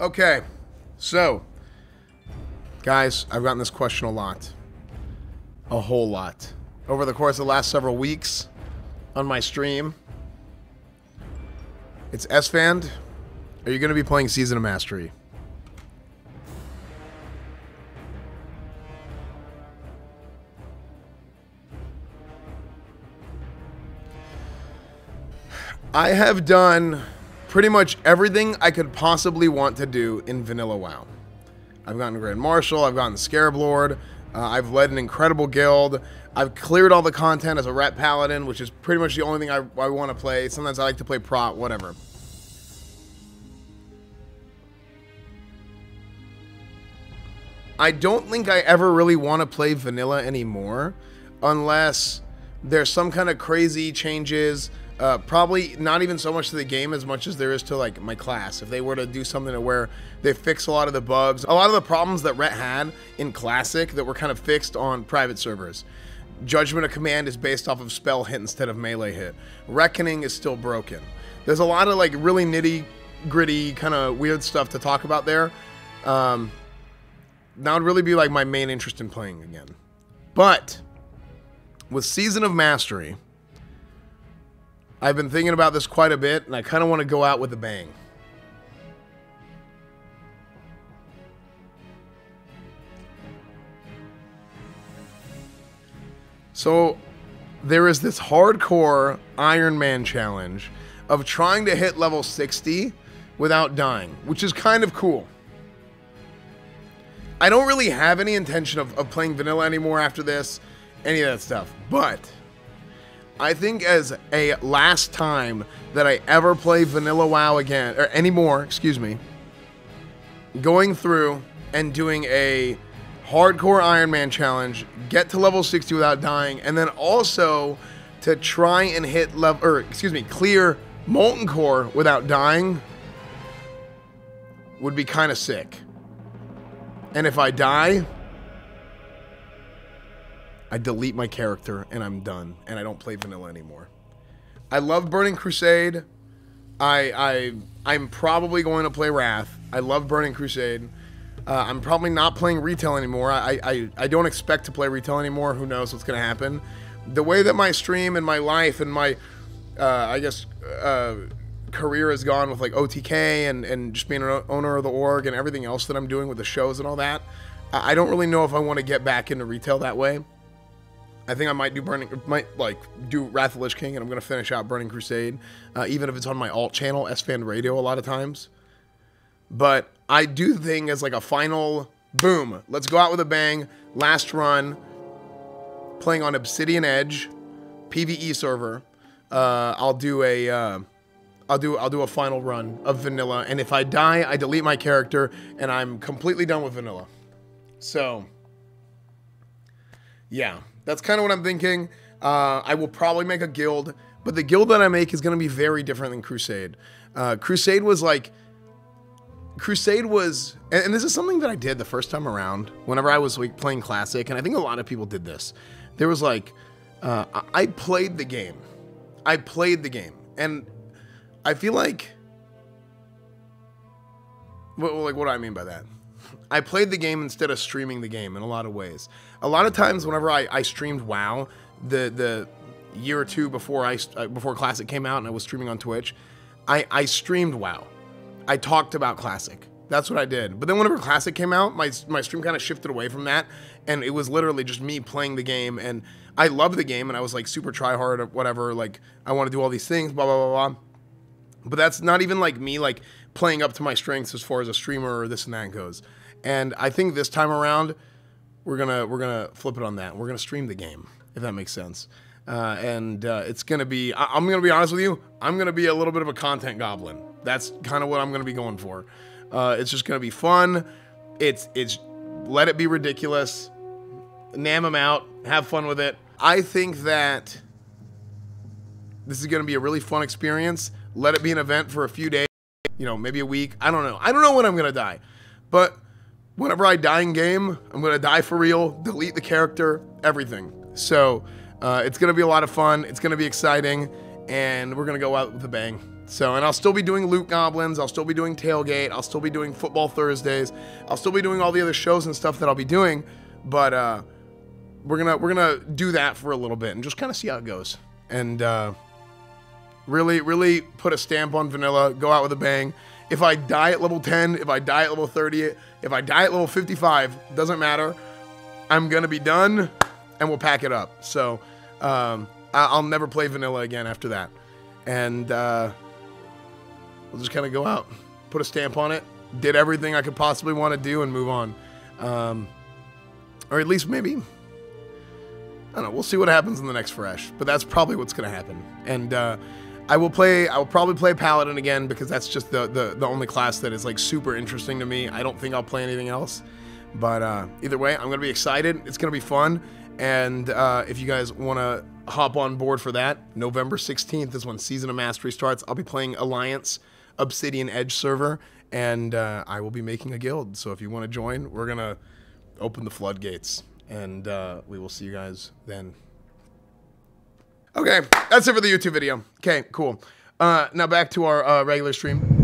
Okay, so, guys, I've gotten this question a lot. A whole lot. Over the course of the last several weeks on my stream. It's Esfand. Are you going to be playing Season of Mastery? I have done pretty much everything I could possibly want to do in Vanilla WoW. I've gotten Grand Marshal, I've gotten Scarab Lord, uh, I've led an incredible guild, I've cleared all the content as a Ret Paladin, which is pretty much the only thing I, I want to play. Sometimes I like to play Prot, whatever. I don't think I ever really want to play Vanilla anymore unless there's some kind of crazy changes uh, probably not even so much to the game as much as there is to like my class. If they were to do something to where they fix a lot of the bugs, a lot of the problems that Ret had in Classic that were kind of fixed on private servers. Judgment of Command is based off of spell hit instead of melee hit. Reckoning is still broken. There's a lot of like really nitty gritty kind of weird stuff to talk about there. Um, that would really be like my main interest in playing again. But with Season of Mastery, I've been thinking about this quite a bit, and I kind of want to go out with a bang. So, there is this hardcore Iron Man challenge of trying to hit level 60 without dying, which is kind of cool. I don't really have any intention of, of playing vanilla anymore after this, any of that stuff, but I think as a last time that I ever play Vanilla WoW again, or anymore, excuse me, going through and doing a hardcore Iron Man challenge, get to level 60 without dying, and then also to try and hit level, or excuse me, clear Molten Core without dying would be kind of sick. And if I die, I delete my character and I'm done, and I don't play vanilla anymore. I love Burning Crusade. I I I'm probably going to play Wrath. I love Burning Crusade. Uh, I'm probably not playing retail anymore. I, I I don't expect to play retail anymore. Who knows what's gonna happen? The way that my stream and my life and my uh, I guess uh, career has gone with like OTK and and just being an owner of the org and everything else that I'm doing with the shows and all that. I don't really know if I want to get back into retail that way. I think I might do Burning, might like do Wrath of Lich King, and I'm gonna finish out Burning Crusade, uh, even if it's on my alt channel, Esfand Radio, a lot of times. But I do the thing as like a final boom. Let's go out with a bang. Last run, playing on Obsidian Edge, PVE server. Uh, I'll do a, uh, I'll do I'll do a final run of vanilla, and if I die, I delete my character, and I'm completely done with vanilla. So, yeah. That's kind of what I'm thinking. Uh, I will probably make a guild, but the guild that I make is going to be very different than Crusade. Uh, Crusade was like, Crusade was, and, and, this is something that I did the first time around whenever I was like playing Classic, and I think a lot of people did this. There was like, uh, I played the game. I played the game, and I feel like, what, like, what do I mean by that? I played the game instead of streaming the game in a lot of ways. A lot of times, whenever I, I streamed WoW, the the year or two before I uh, before Classic came out and I was streaming on Twitch, I, I streamed WoW. I talked about Classic. That's what I did. But then whenever Classic came out, my my stream kind of shifted away from that, and it was literally just me playing the game. And I loved the game, and I was like super try hard or whatever. Like I want to do all these things, blah blah blah blah. But that's not even like me like playing up to my strengths as far as a streamer or this and that goes. And I think this time around, we're gonna we're gonna flip it on that. We're gonna stream the game, if that makes sense. Uh, and uh, it's gonna be. I, am gonna be honest with you. I'm gonna be a little bit of a content goblin. That's kind of what I'm gonna be going for. Uh, it's just gonna be fun. It's it's let it be ridiculous. Nam them out. Have fun with it. I think that this is gonna be a really fun experience. Let it be an event for a few days. You know, maybe a week. I don't know. I don't know when I'm gonna die, but whenever I die in game, I'm gonna die for real, delete the character, everything. So uh, it's gonna be a lot of fun. It's gonna be exciting, and we're gonna go out with a bang. So, and I'll still be doing Loot Goblins. I'll still be doing Tailgate. I'll still be doing Football Thursdays. I'll still be doing all the other shows and stuff that I'll be doing. But uh, we're gonna we're gonna do that for a little bit and just kind of see how it goes. And uh, really, really put a stamp on vanilla. Go out with a bang. If I die at level 10, if I die at level 30, if I die at level 55, doesn't matter. I'm gonna be done, and we'll pack it up. So um, I'll never play vanilla again after that. And uh, we'll just kind of go out, put a stamp on it, did everything I could possibly want to do, and move on. Um, or at least maybe I don't know. We'll see what happens in the next fresh, but that's probably what's going to happen. And uh, I will play. I will probably play Paladin again because that's just the, the the only class that is like super interesting to me. I don't think I'll play anything else. But uh, either way, I'm going to be excited. It's going to be fun. And uh, if you guys want to hop on board for that, November 16th is when Season of Mastery starts. I'll be playing Alliance Obsidian Edge server, and uh, I will be making a guild. So if you want to join, we're going to open the floodgates, and uh, we will see you guys then. Okay, that's it for the YouTube video. Okay, cool. Uh, now back to our uh, regular stream.